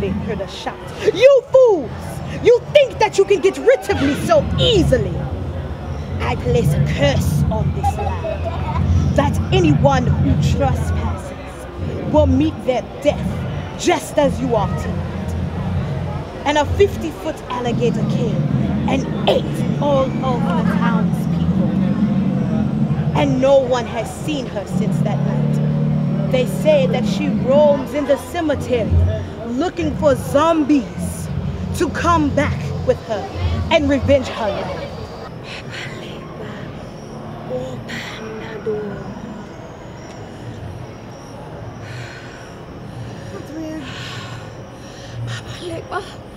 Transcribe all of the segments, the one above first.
they heard a shout. You fools! You think that you can get rid of me so easily? I place a curse on this land that anyone who trespasses will meet their death just as you are tonight. And a 50 foot alligator came and ate all of the townspeople. And no one has seen her since that night. They say that she roams in the cemetery looking for zombies to come back with her and revenge her. No!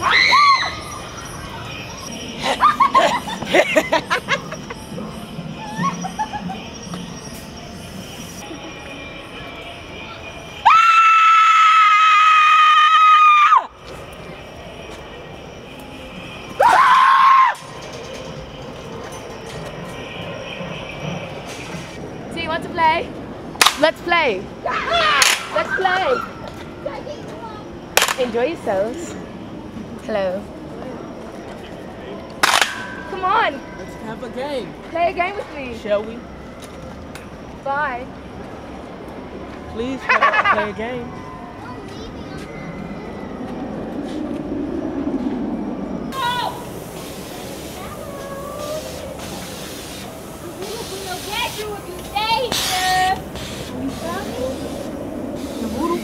Do you want to play? Let's play. Let's play. Enjoy yourselves. Hello. Come on, Let's have a game, play a game with me. shall we? Bye. Please play a game.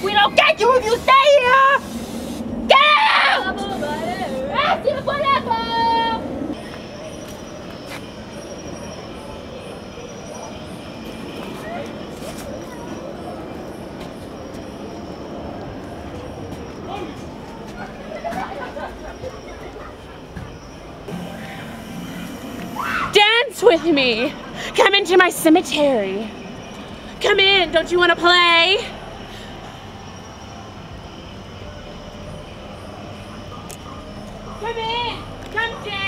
We don't get you if you stay here! with me. Come into my cemetery. Come in, don't you want to play? Come in, come down.